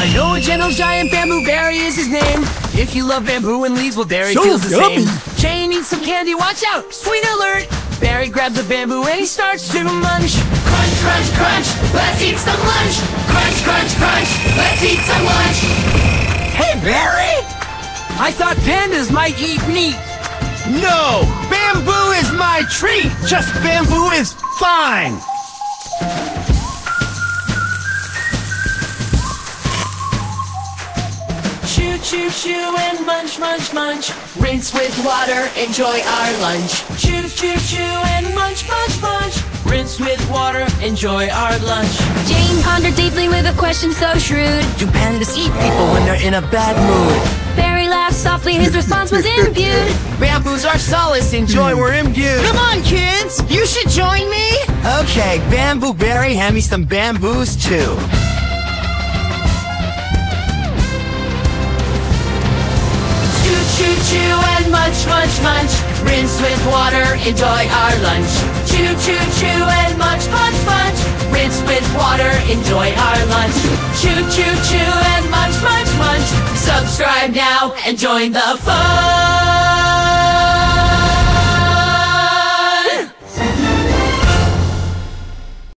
I know a gentle giant Bamboo Barry is his name. If you love bamboo and leaves, well, Barry So feels the yummy. same. Jane eats some candy, watch out, sweet alert. Barry grabs a bamboo and he starts to munch. Crunch, crunch, crunch, let's eat some lunch. Crunch, crunch, crunch, let's eat some lunch. Hey, Barry! I thought pandas might eat meat. No! Bamboo is my treat! Just bamboo is fine! Chew, chew, chew, and munch, munch, munch. Rinse with water, enjoy our lunch. Chew, chew, chew, and munch, munch, munch. Rinse with water, enjoy our lunch. Jane pondered deeply with a question so shrewd. Do pandas eat people when they're in a bad mood? Barry laughed softly, his response was imbued. Bamboo's our solace, enjoy, we're imbued. Come on, kids! You should join me! Okay, Bamboo Barry, hand me some bamboos too. Chew, chew, and munch, munch, munch. Rinse with water, enjoy our lunch. Chew, chew, chew, and munch, munch, munch. Rinse with water, enjoy our lunch. Chew, chew, chew, and munch, munch, munch. Subscribe now and join the fun.